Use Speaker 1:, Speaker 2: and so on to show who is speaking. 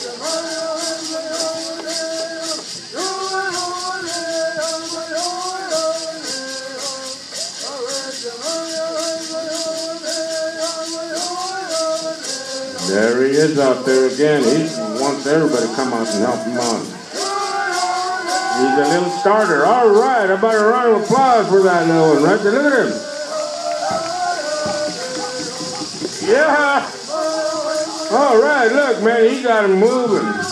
Speaker 1: There he is out there again. He wants everybody to come out and help him out. He's a little starter. All right, about a round of applause for that little one right there? Look at him. Yeah. All right, look, man, he got him moving.